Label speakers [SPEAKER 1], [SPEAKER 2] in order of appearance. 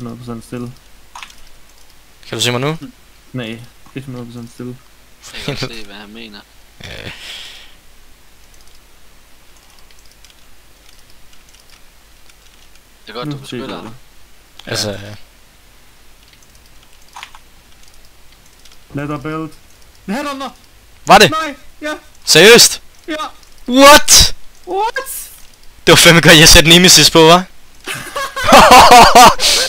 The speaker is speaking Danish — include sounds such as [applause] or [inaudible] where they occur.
[SPEAKER 1] 100% stille.
[SPEAKER 2] Kan du se mig nu?
[SPEAKER 1] Nej, 100% stille.
[SPEAKER 3] Jeg kan se, hvad han mener.
[SPEAKER 2] Ja.
[SPEAKER 3] Det er godt, du mm, beskytter ham.
[SPEAKER 1] Ja.
[SPEAKER 2] Altså, ja.
[SPEAKER 1] Leather belt. Headunder!
[SPEAKER 2] Var det?
[SPEAKER 1] Nej! Ja!
[SPEAKER 2] Seriøst?
[SPEAKER 1] Ja!
[SPEAKER 2] What?
[SPEAKER 1] What?
[SPEAKER 2] Det var fandme godt, jeg satte Nemesis på, hva'? [laughs]